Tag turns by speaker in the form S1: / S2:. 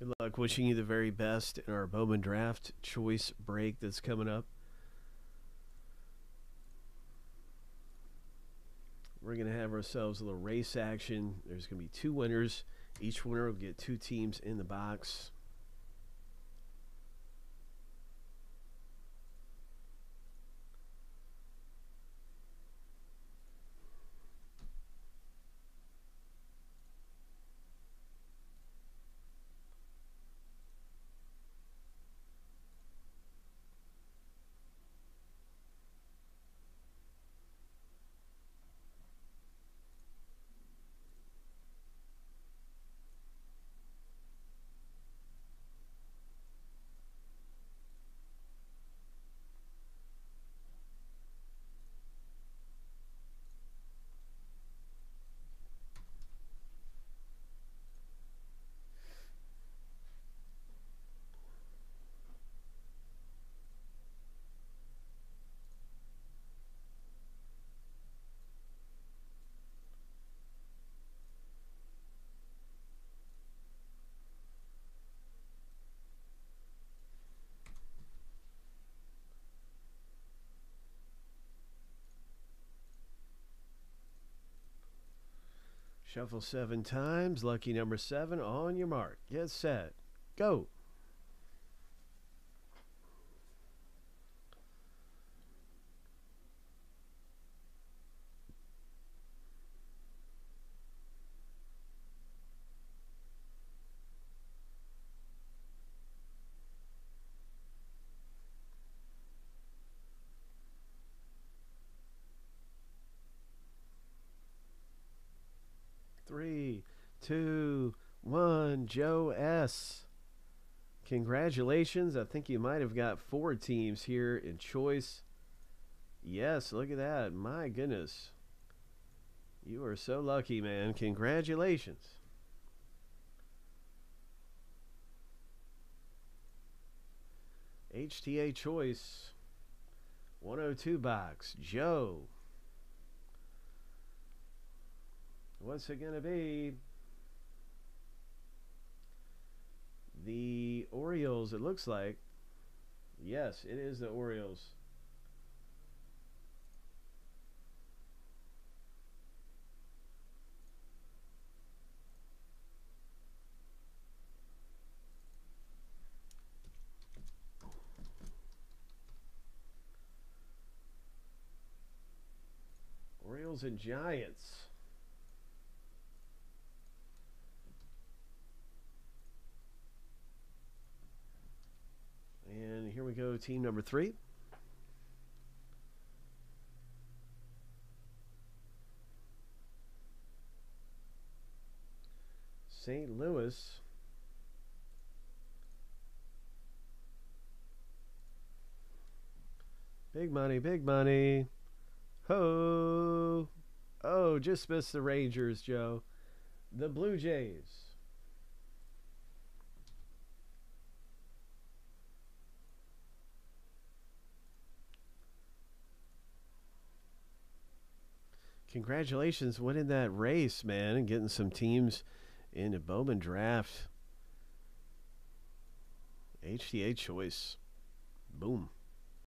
S1: Good luck. Wishing you the very best in our Bowman Draft choice break that's coming up. We're going to have ourselves a little race action. There's going to be two winners. Each winner will get two teams in the box. Shuffle seven times. Lucky number seven on your mark. Get set. Go. Three, two, one. Joe S. Congratulations. I think you might have got four teams here in choice. Yes, look at that. My goodness. You are so lucky, man. Congratulations. HTA Choice 102 box. Joe. What's it going to be? The Orioles, it looks like. Yes, it is the Orioles. Orioles and Giants. And here we go, team number three. St. Louis. Big money, big money. Ho! Oh, just missed the Rangers, Joe. The Blue Jays. Congratulations winning that race, man, and getting some teams into Bowman draft. HTA choice. Boom.